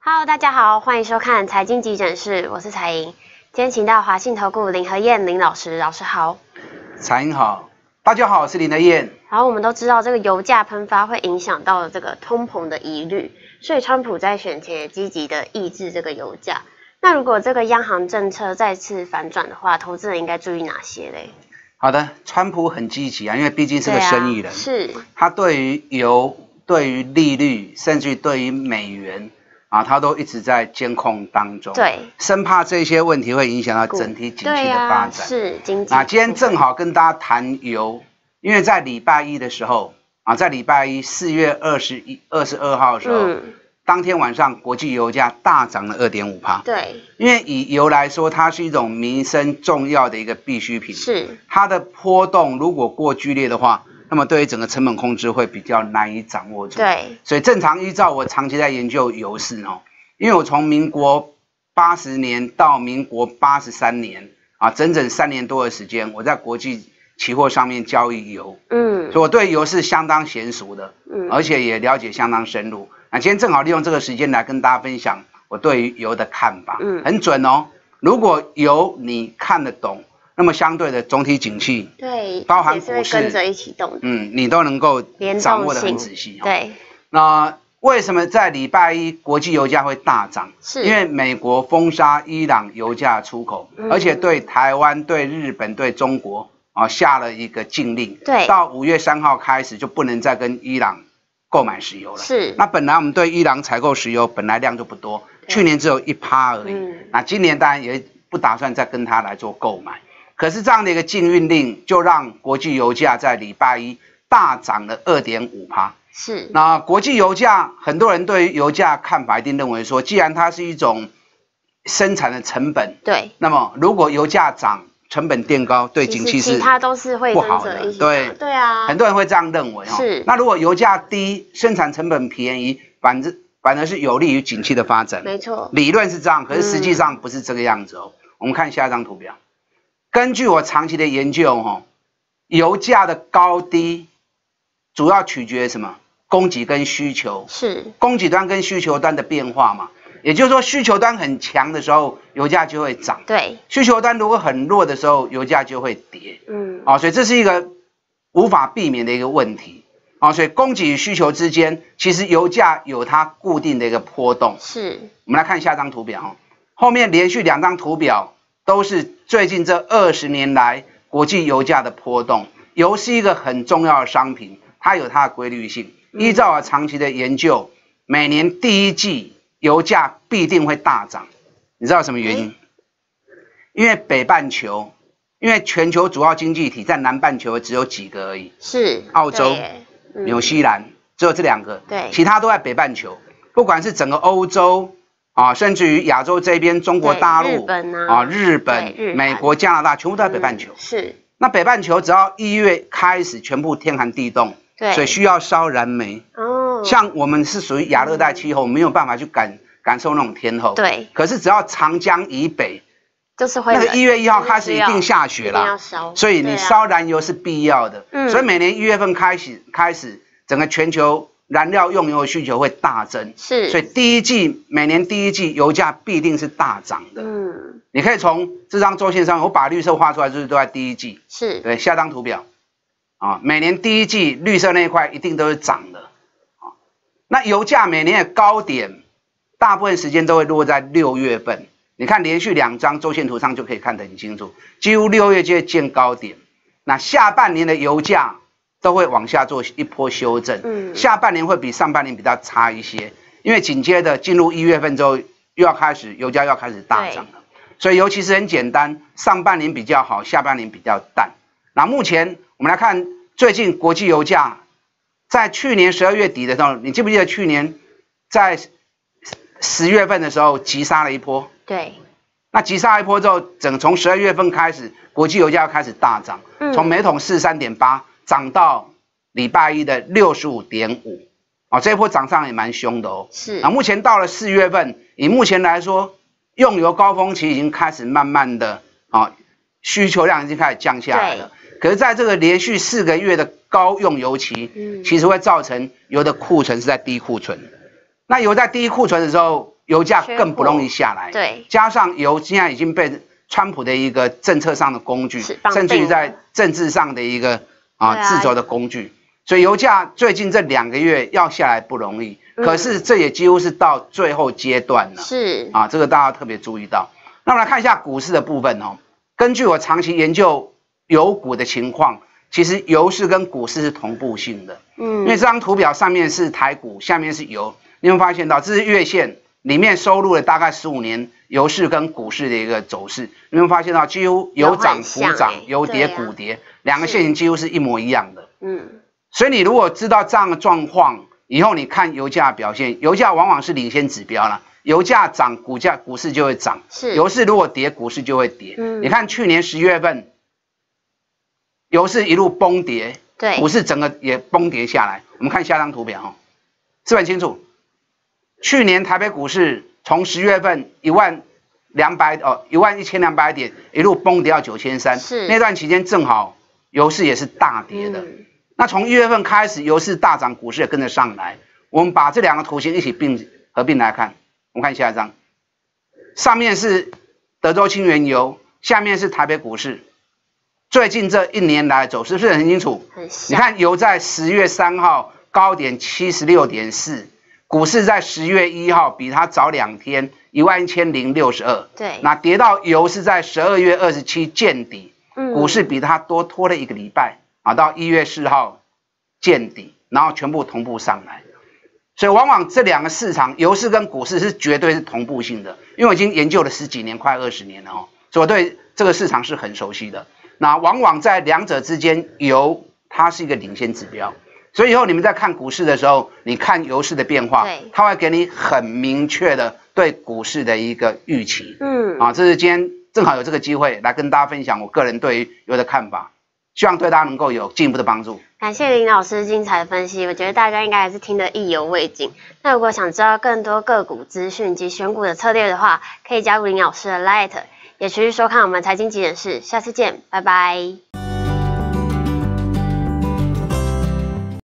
Hello，大家好，欢迎收看财经急诊室，我是彩莹。今天请到华信投顾林和燕林老师，老师好。彩英好，大家好，我是林和燕。然后我们都知道这个油价喷发会影响到这个通膨的疑虑，所以川普在选前也积极的抑制这个油价。那如果这个央行政策再次反转的话，投资人应该注意哪些嘞？好的，川普很积极啊，因为毕竟是个生意人，是他对于油、对于利率，甚至对于美元啊，他都一直在监控当中，对，生怕这些问题会影响到整体经济的发展。是经济。那今天正好跟大家谈油，因为在礼拜一的时候啊，在礼拜一四月二十一、二十二号的时候。当天晚上，国际油价大涨了二点五帕。对，因为以油来说，它是一种民生重要的一个必需品。是，它的波动如果过剧烈的话，那么对于整个成本控制会比较难以掌握住。对，所以正常依照我长期在研究油市哦，因为我从民国八十年到民国八十三年啊，整整三年多的时间，我在国际期货上面交易油。嗯，所以我对油是相当娴熟的。嗯，而且也了解相当深入。那今天正好利用这个时间来跟大家分享我对于油的看法，嗯，很准哦。如果油你看得懂，那么相对的总体景气，对，包含股市跟着一起动，嗯，你都能够掌握的很仔细。对，那为什么在礼拜一国际油价会大涨？是因为美国封杀伊朗油价出口，而且对台湾、对日本、对中国啊下了一个禁令，对，到五月三号开始就不能再跟伊朗。购买石油了，是。那本来我们对伊朗采购石油本来量就不多，去年只有一趴而已。那今年当然也不打算再跟他来做购买。可是这样的一个禁运令，就让国际油价在礼拜一大涨了二点五趴。是。那国际油价，很多人对于油价看法一定认为说，既然它是一种生产的成本，对。那么如果油价涨，成本垫高对景气是，其他都是会不好的，对对啊，很多人会这样认为哦。是，那如果油价低，生产成本便宜，反之反而是有利于景气的发展。没错，理论是这样，可是实际上不是这个样子哦。我们看下一张图表，根据我长期的研究哦，油价的高低主要取决于什么？供给跟需求是供给端跟需求端的变化嘛。也就是说，需求端很强的时候，油价就会涨；对，需求端如果很弱的时候，油价就会跌。嗯，啊，所以这是一个无法避免的一个问题。啊，所以供给与需求之间，其实油价有它固定的一个波动。是，我们来看下张图表。后面连续两张图表都是最近这二十年来国际油价的波动。油是一个很重要的商品，它有它的规律性。依照我长期的研究，每年第一季。油价必定会大涨，你知道什么原因？因为北半球，因为全球主要经济体在南半球只有几个而已，是澳洲、纽西兰，只有这两个，对，其他都在北半球。不管是整个欧洲啊，甚至于亚洲这边，中国大陆啊，日本、美国、加拿大，全部都在北半球。是，那北半球只要一月开始，全部天寒地冻，对，所以需要烧燃煤。哦。像我们是属于亚热带气候，没有办法去感感受那种天候。对。可是只要长江以北，就是会那个一月一号开始一定下雪了，所以你烧燃油是必要的。嗯。所以每年一月份开始开始，整个全球燃料用油的需求会大增。是。所以第一季每年第一季油价必定是大涨的。嗯。你可以从这张周线上，我把绿色画出来，就是都在第一季。是。对，下张图表，啊，每年第一季绿色那一块一定都是涨的。那油价每年的高点，大部分时间都会落在六月份。你看连续两张周线图上就可以看得很清楚，几乎六月就会见高点。那下半年的油价都会往下做一波修正，嗯，下半年会比上半年比较差一些，因为紧接着进入一月份之后又要开始油价要开始大涨了。所以尤其是很简单，上半年比较好，下半年比较淡。那目前我们来看最近国际油价。在去年十二月底的时候，你记不记得去年在十月份的时候急杀了一波？对。那急杀一波之后，整从十二月份开始，国际油价开始大涨，从每桶四十三点八涨到礼拜一的六十五点五，啊，这一波涨上也蛮凶的哦。是。那目前到了四月份，以目前来说，用油高峰期已经开始慢慢的啊，需求量已经开始降下来了。可是在这个连续四个月的高用油期，嗯其实会造成油的库存是在低库存。那油在低库存的时候，油价更不容易下来。对，加上油现在已经被川普的一个政策上的工具甚至于在政治上的一个啊啊制肘的工具，所以油价最近这两个月要下来不容易。嗯可是这也几乎是到最后阶段了。是，啊，这个大家特别注意到。那我们来看一下股市的部分哦。根据我长期研究油股的情况，其实油市跟股市是同步性的。嗯因为嗯这张图表上面是台股，下面是油，你会发现到这是月线里面收录了大概十五年油市跟股市的一个走势，你会发现到几乎有涨有股涨有跌股跌，两个是线型几乎是一模一样的。嗯，所以你如果知道这样的状况，以后你看油价表现，油价往往是领先指标啦。油价涨，股价股市就会涨；是，油市如果跌，股市就会跌。嗯你看去年十月份，油市一路崩跌，对股，市整个也崩跌下来。我们看下张图表哦，是不是很清楚？去年台北股市从十月份一万两百哦一万一千两百点一路崩跌到九千三，是那段期间正好油市也是大跌的。嗯那从一月份开始，油市大涨，股市也跟着上来。我们把这两个图形一起并合并来看，我们看下一张，上面是德州清原油，下面是台北股市。最近这一年来走势是不是很清楚？你看油在十月三号高点七十六点四，股市在十月一号比它早两天一万一千零六十二，对，那跌到油是在十二月二十七见底，嗯股市比它多拖了一个礼拜啊，到一月四号见底，然后全部同步上来。所以往往这两个市场，油市跟股市是绝对是同步性的，因为我已经研究了十几年，快二十年了哦，所以我对这个市场是很熟悉的。那往往在两者之间，油它是一个领先指标，所以以后你们在看股市的时候，你看油市的变化对，它会给你很明确的对股市的一个预期。嗯，啊，这是今天正好有这个机会来跟大家分享我个人对于油的看法，希望对大家能够有进一步的帮助。感谢林老师精彩的分析，我觉得大家应该还是听得意犹未尽。那如果想知道更多个股资讯及选股的策略的话，可以加入林老师的 Light，也持续收看我们财经急诊室，下次见，拜拜。